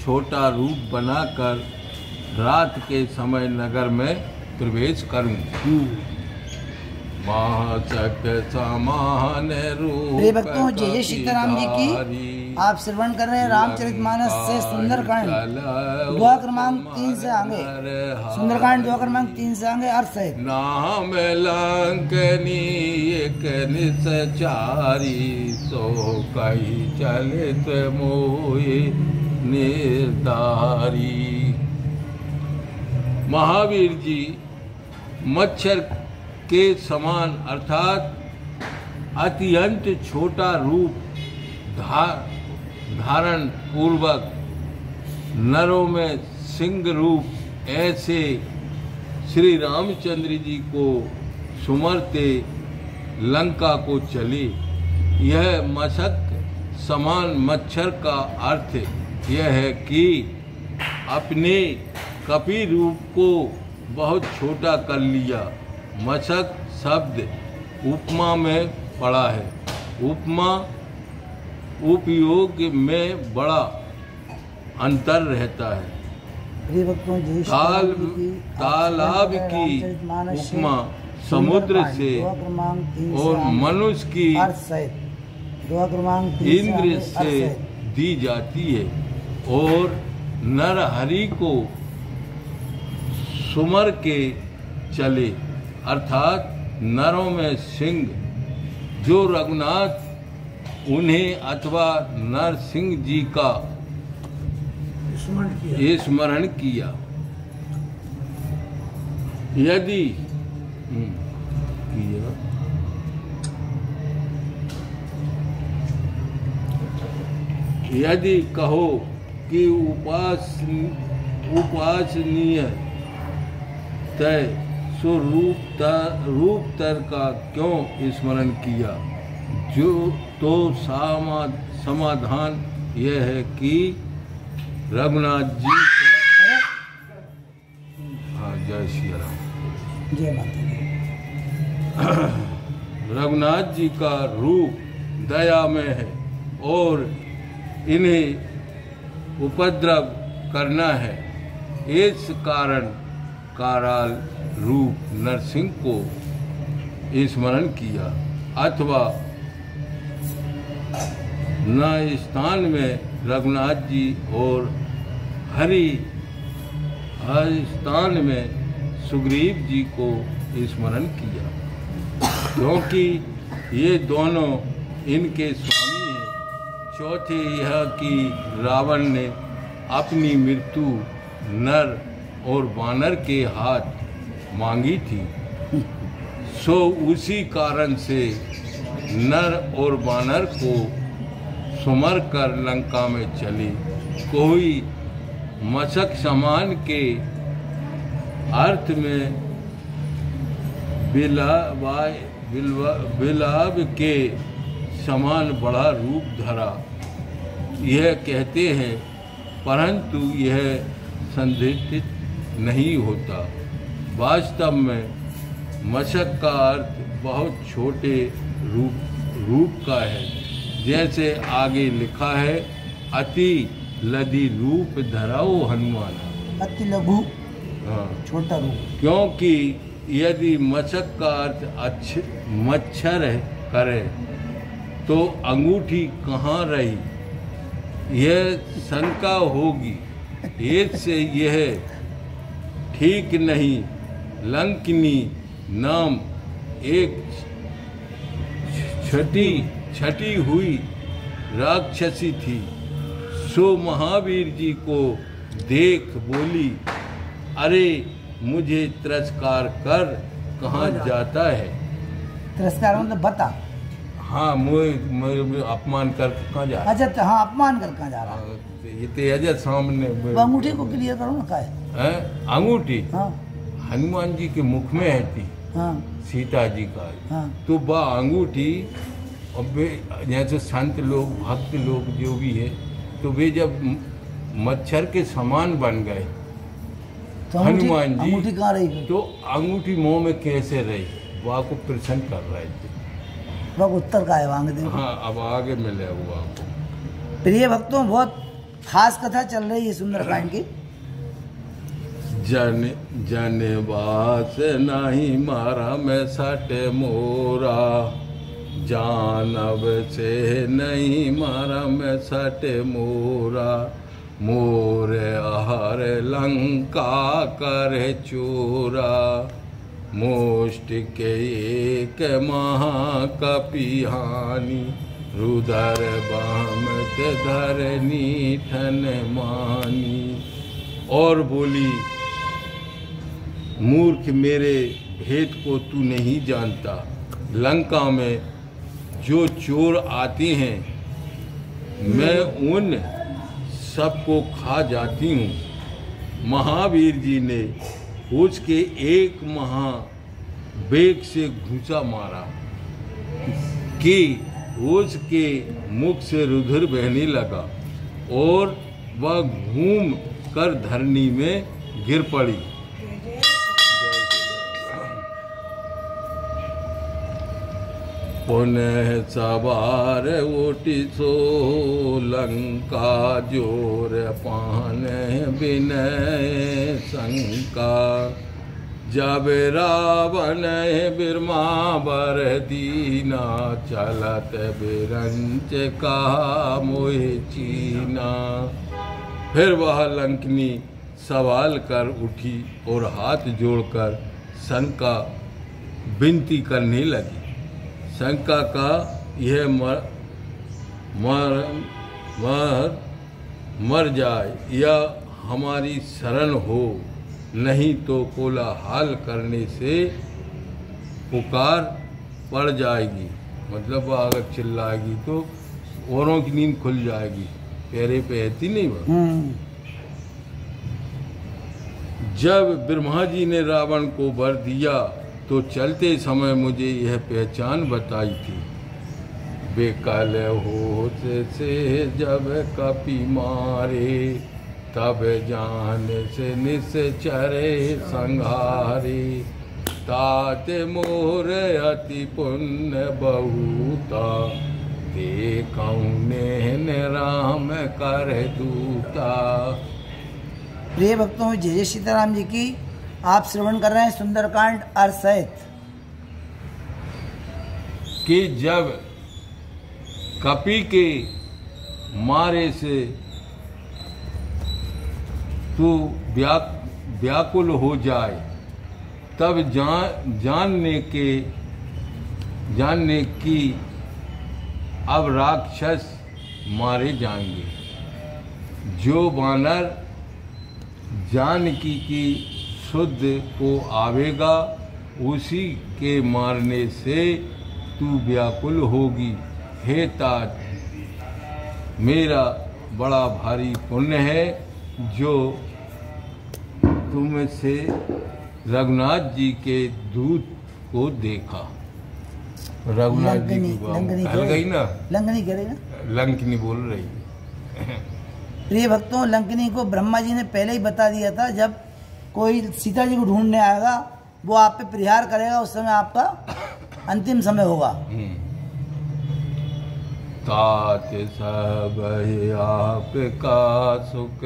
छोटा रूप बनाकर रात के समय नगर में प्रवेश करूँ। माचक समान रूप भक्तों, जय जय सीताराम जी की। आप श्रवण कर रहे हैं रामचरितमानस से सुंदरकांड। दुआ क्रमांक तीन से आगे। सुंदरकांड दुआ क्रमांक तीन से आगे अर्थ सहित नाम लंकनी एक निसचारी सो कही चलित मोहि। निर्धारी। महावीर जी मच्छर के समान अर्थात अत्यंत छोटा रूप धा, धारण पूर्वक नरों में सिंह रूप ऐसे श्री रामचंद्र जी को सुमरते लंका को चले। यह मशक समान मच्छर का अर्थ यह है कि अपने कपि रूप को बहुत छोटा कर लिया। मशक शब्द उपमा में पड़ा है। उपमा उपयोग में बड़ा अंतर रहता है। ताल तालाब की उपमा समुद्र से और मनुष्य की इंद्र से दी जाती है। और नर हरि को सुमर के चले। अर्थात नरों में सिंह जो रघुनाथ उन्हें अथवा नरसिंह जी का स्मरण किया। यदि हम्म, किया। यदि कहो कि उपास उपासनीय तय सो रूप तर रूप तर का क्यों स्मरण किया? जो तो सामा समाधान यह है कि रघुनाथ जी हाँ जय श्री राम जय माता रघुनाथ जी का रूप दया में है और इन्हें उपद्रव करना है। इस कारण काराल रूप नरसिंह को स्मरण किया, अथवा न स्थान में रघुनाथ जी और हरि, हर स्थान में सुग्रीव जी को स्मरण किया, क्योंकि ये दोनों इनके स्वामी चौथे यह कि रावण ने अपनी मृत्यु नर और वानर के हाथ मांगी थी। सो उसी कारण से नर और वानर को सुमर कर लंका में चली। कोई मशक समान के अर्थ में बिलाब के समान बड़ा रूप धरा। यह कहते हैं परंतु यह संदिग्ध नहीं होता। वास्तव में मशक का अर्थ बहुत छोटे रूप रूप का है। जैसे आगे लिखा है अति लदी रूप धराओ हनुमान। अति लघु हाँ। छोटा रूप। क्योंकि यदि मशक का अर्थ अच्छ मच्छर करे तो अंगूठी कहाँ रही? यह शंका होगी। इससे यह ठीक नहीं लंकनी नाम एक छठी छठी हुई राक्षसी थी। सो महावीर जी को देख बोली अरे मुझे तिरस्कार कर कहाँ जाता है? तिरस्कार मतलब बता। हाँ मुझे मुझे अपमान कर कहाँ जा अच्छा तो हाँ अपमान कर कहाँ जा रहा है? ये तेज सामने तो अंगूठी को क्लियर करो ना का है? अंगूठी? हाँ। हनुमान जी के मुख में है थी हाँ। सीता जी का। हाँ। तो वह अंगूठी वे जैसे संत लोग भक्त लोग जो भी है तो वे जब मच्छर के समान बन गए तो हनुमान जी अंगूठी कहाँ रही तो अंगूठी मुँह में कैसे रही? वह को प्रसन्न कर रहे थे। वह उत्तर का है। वांग देखो हाँ अब आगे मिले हुआ आपको। प्रिय भक्तों बहुत खास कथा चल रही है सुंदरकांड की। जन जन बास नहीं मारा मैं सटे मोरा। जानब से नहीं मारा मैं सटे मोरा। मोर आहार लंका कर चोरा। के एक महाकपिहानी रुदर बामत धरनी ठन मानी। और बोली, मूर्ख मेरे भेद को तू नहीं जानता। लंका में जो चोर आते हैं, मैं उन सबको खा जाती हूँ। महावीर जी ने उसके एक महा बेग से घुसा मारा, कि उसके मुख से रुधिर बहने लगा और वह घूम कर धरनी में गिर पड़ी। पुनः सवार ओटी सो लंका ज़ोर पान विनय शंका। जब रावण बिरमा बर दीना, चलत बिरंच का मोह चीना। फिर वह लंकनी सवाल कर उठी और हाथ जोड़कर शंका विनती करने लगी। शंका का यह मर मर मर मर जाए या हमारी शरण हो नहीं तो कोलाहल करने से पुकार पड़ जाएगी। मतलब वह अगर चिल्लाएगी तो औरों की नींद खुल जाएगी। पैरे पे नहीं वह हम्म, जब ब्रह्मा जी ने रावण को वर दिया तो चलते समय मुझे यह पहचान बताई थी। बेकल होत से जब कपी मारे, तब जान से निश्चरे संहारे। तात मोर अति पुण्य बहुता कौने राम कर दूता। प्रिय भक्तों, जय जय सीताराम जी की। आप श्रवण कर रहे हैं सुंदरकांड अर्थ सहित। कि जब कपि के मारे से तू व्या व्याकुल हो जाए, तब जान, जानने के, जानने की अब राक्षस मारे जाएँगे। जो बानर जानकी की शुद्ध को आवेगा उसी के मारने से तू व्याकुल होगी। हे तात मेरा बड़ा भारी पुण्य है जो तुमसे रघुनाथ जी के दूत को देखा। रघुनाथ जी की हल गई ना? लंगनी कह रही ना? लंकनी बोल रही। प्रिय भक्तों लंकनी को ब्रह्मा जी ने पहले ही बता दिया था जब कोई सीता जी को ढूँढने आएगा, वो आप पे प्रहार करेगा, उस समय आपका अंतिम समय होगा। तात सब आप का सुख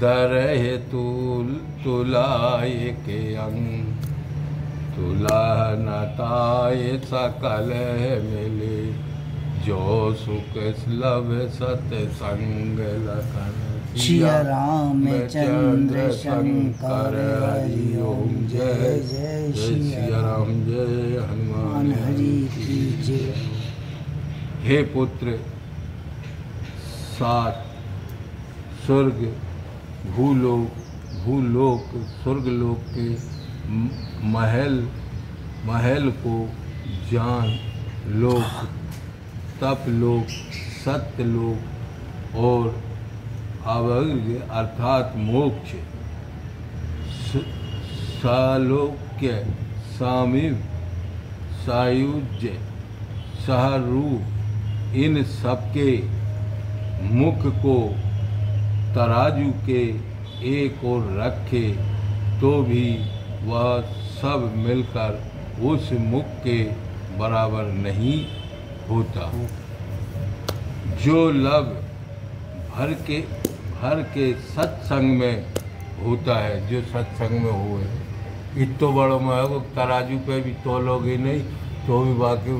दरह तुल तुलाए के अंग सकल मिले, जो सुख लब सत संग लखन। सिया राम चंद्र शंकर हरि ओम जय जय जय सिया राम जय हनुमान। हरि की जय। हे पुत्र सात स्वर्ग भूलोक भूलोक स्वर्गलोक के महल महल को जान लोक तप लोक सत्य लोक और अवर्ग अर्थात मोक्ष। सालोक्य, सामिव, सायुज्य सहरूप इन सबके मुख को तराजू के एक ओर रखे तो भी वह सब मिलकर उस मुख के बराबर नहीं होता। जो लब भर के भर के सत्संग में होता है जो सत्संग में हुए इतो बड़ो में है तराजू पे भी तोलोगे नहीं तो भी बाकी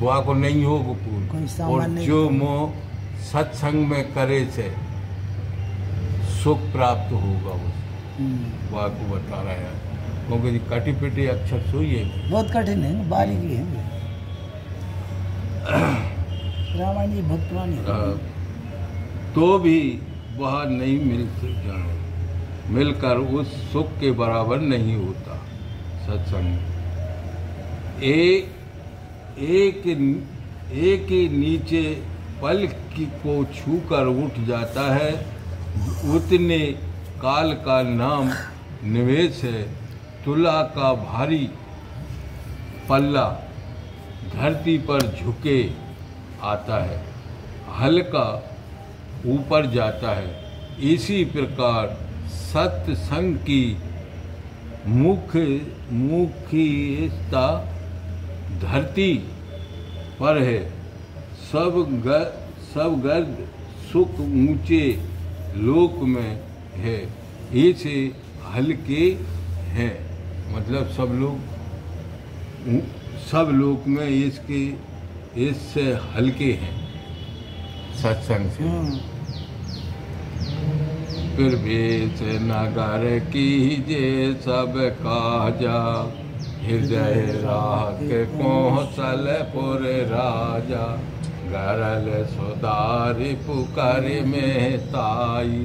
बुआ को नहीं होगा कोई। पूर्ण और जो मोह सत्संग में करे से सुख प्राप्त होगा वो हम्म, बुआ को बता रहा है। क्योंकि जी कटी पिटी अक्षर सुई है। बहुत कठिन है बारीकी है। रामायण जी बहुत पुरानी है। तो भी वह नहीं मिल जाए। मिलकर उस सुख के बराबर नहीं होता, सत्संग। एक एक एक ही नीचे पल की को छूकर उठ जाता है, उतने काल का नाम निवेश है। तुला का भारी पल्ला धरती पर झुके आता है। हल्का ऊपर जाता है। इसी प्रकार सत्संग की मुख्य मुख्यता धरती पर है। सब ग, सब गर्द सुख ऊँचे लोक में है। ऐसे हल्के हैं। मतलब सब लोग सब लोक में इसके इससे हल्के हैं। सत्संग से। भेष नगर कीजे सब काजा। हृदय राह के कौशल पुर राजा। गरल सुधारी पुकारी में ताई।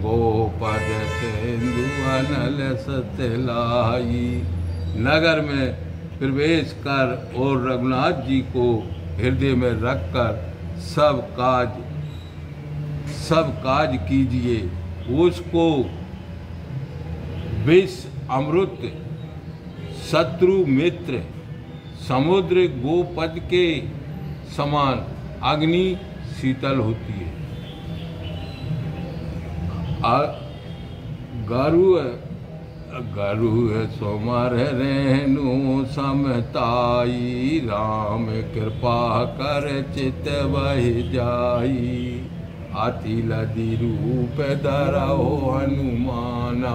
गोपद सिंधु अनल सतलाई नगर में प्रवेश कर और रघुनाथ जी को हृदय में रखकर सब काज सब काज कीजिए। उसको विष, अमृत, शत्रु, मित्र, समुद्र, गोपद के समान अग्नि शीतल होती है। गारू गारू सोमर रेणु समताई, राम कृपा कर चित बह जाई। आती लदी रूप धरहो हनुमाना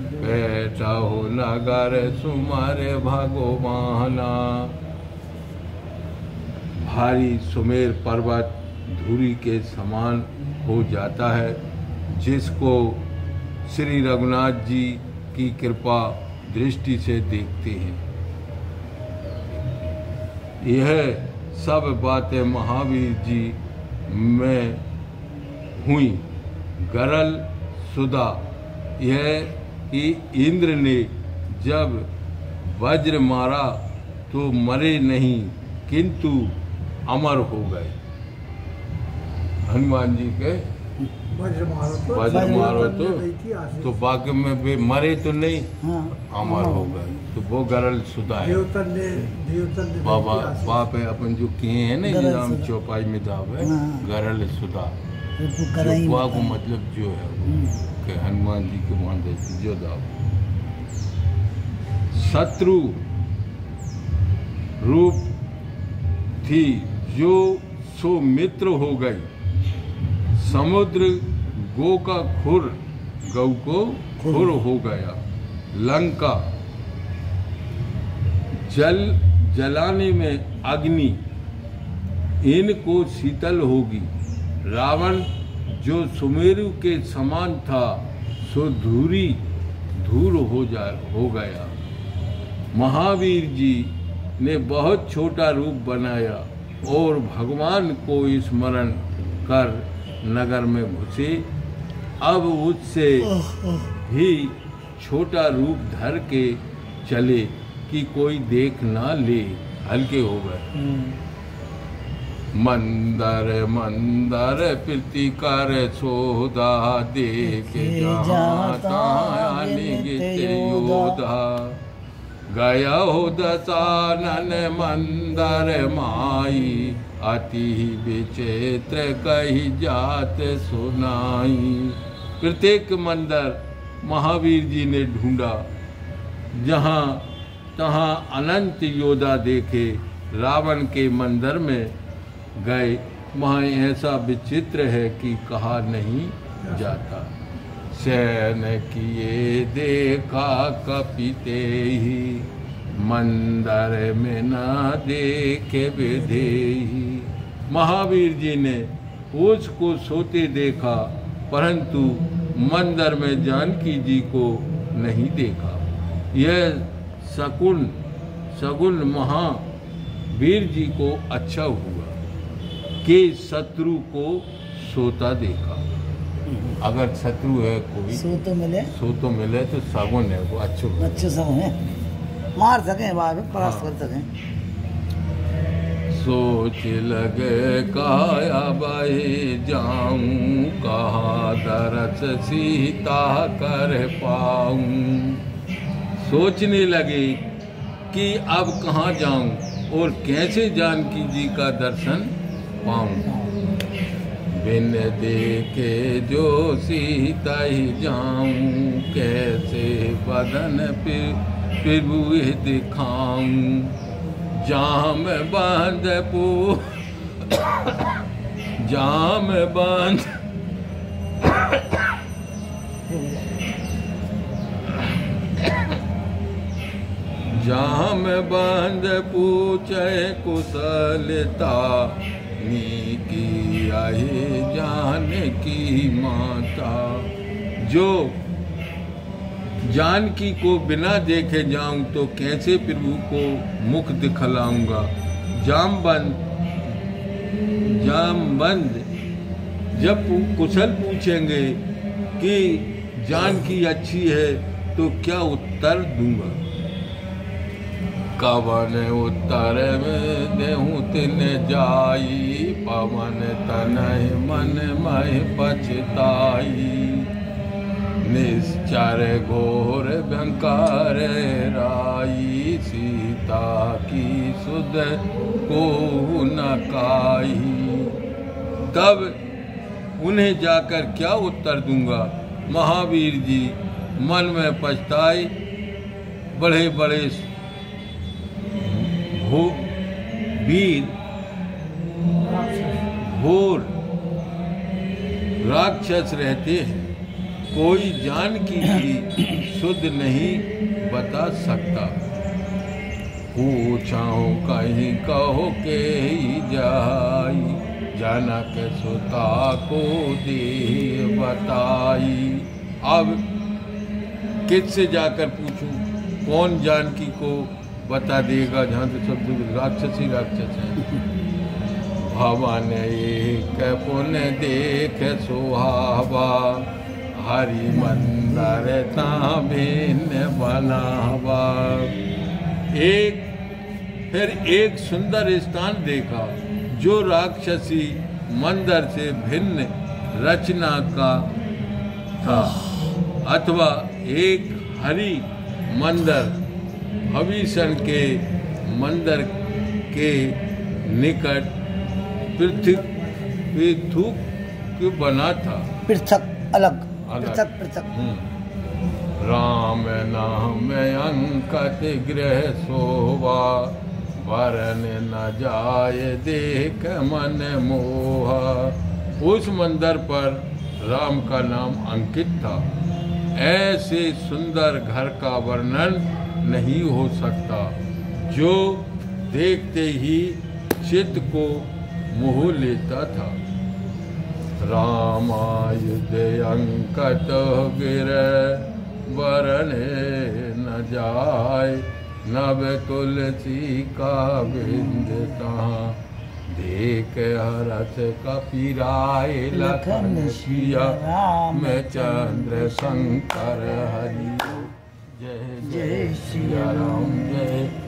बैठो नगर सुमर भगवाना। भारी सुमेर पर्वत धूरी के समान हो जाता है, जिसको श्री रघुनाथ जी की कृपा दृष्टि से देखते हैं। यह सब बातें महावीर जी में हुई। गरल सुधा यह कि इंद्र ने जब वज्र मारा तो मरे नहीं किंतु अमर हो गए। हनुमान जी के वज्र मारो तो वज्र मारो तो। तो बाकी में भी मरे तो नहीं हाँ। अमर हो गए। तो वो गरल सुधा है। बाबा। बाप है अपन जो किए हैं ना गरल चौपाई में दाव है हाँ। गरल सुधा। तो को मतलब जो है हम्म, कि हनुमान जी के मान देती जो दाव शत्रु रूप थी जो सो मित्र हो गई। समुद्र गो का खुर गौ को खुर हो गया। लंका जल जलाने में अग्नि इनको शीतल होगी। रावण, जो सुमेरु के समान था, सो धूरी धूल हो जा, हो गया। महावीर जी ने बहुत छोटा रूप बनाया और भगवान को स्मरण कर नगर में घुसे। अब उससे भी छोटा रूप धर के चले कि कोई देख ना ले, हल्के हो गए। मंदर मंदर प्रीतिकर सोदा देख जाता। योधा गया हो दसानन मंदर माई अति विचित्र कही जात सुनाई। प्रत्येक मंदिर महावीर जी ने ढूंढा जहाँ तहाँ अनंत योद्धा देखे। रावण के मंदिर में गए, वहाँ ऐसा विचित्र है कि कहा नहीं जाता। सैन किए देखा कपिते ही मंदर में न देखे विधेही। महावीर जी ने उसको सोते देखा, परंतु मंदिर में जानकी जी को नहीं देखा। यह सकुन सगुन महावीर जी को अच्छा हुआ। कि शत्रु को सोता देखा। अगर शत्रु है कोई सो तो मिले। सो तो मिले तो सगुन है वो अच्छो अच्छे सब हैं। मार सके बाद में परास्त कर सकें। सोच लगे काया बहे जाऊँ कहा दरस सीता कर पाऊँ। सोचने लगे कि अब कहाँ जाऊँ और कैसे जानकी जी का दर्शन? पाऊँ। बिन देखे जो सीता ही जाऊँ, कैसे बदन पे प्रभु दिखाऊँ। जाम बाँध पू जाम बाँध जाम बाँध पूछे कुशलता। नी की आए जान की माता। जो जानकी को बिना देखे जाऊँ तो कैसे प्रभु को मुख दिखलाऊँगा? जाम बंद जाम बंद जब कुशल पूछेंगे कि जानकी अच्छी है तो क्या उत्तर दूँगा? कवन उत्तर में देहूँ तिन जाई, पवन तनय मन मह पछताई। निश्चर घोर भंकार राई, सीता की सुध को न काई। तब उन्हें जाकर क्या उत्तर दूँगा? महावीर जी, मन में पछताए बड़े बड़े हो वीर घोर, राक्षस रहते हैं। कोई जानकी की शुद्ध नहीं बता सकता। पूछाओ कहीं कहो के ही जाई जनक सुता को दे बताई। अब किससे जाकर पूछूँ? कौन जानकी को बता देगा जहाँ तो सब राक्षस ही राक्षस है। भवन एक पुन देख सुहावा, हरि मंदर भिन्न बनावा। एक, फिर एक सुंदर स्थान देखा, जो राक्षसी मंदिर से भिन्न रचना का था। अथवा एक हरि मंदिर भविष्य के मंदिर के निकट पृथ्वी पृथु के बना था? पृथक अलग। पृथक पृथक। हम्म। राम नाम अंकत गृह शोभा वरन न जाय देख मन मोहा। उस मंदिर पर राम का नाम अंकित था। ऐसे सुंदर घर का वर्णन नहीं हो सकता। जो देखते ही चित्त को मोह लेता था। रामायुध अंकट गिर वरणे न जाय नव तुलसी का बिंद कहाँ देख हरस कपिराय लखन सिया में चंद्र शंकर हरि जय जय सिया राम जय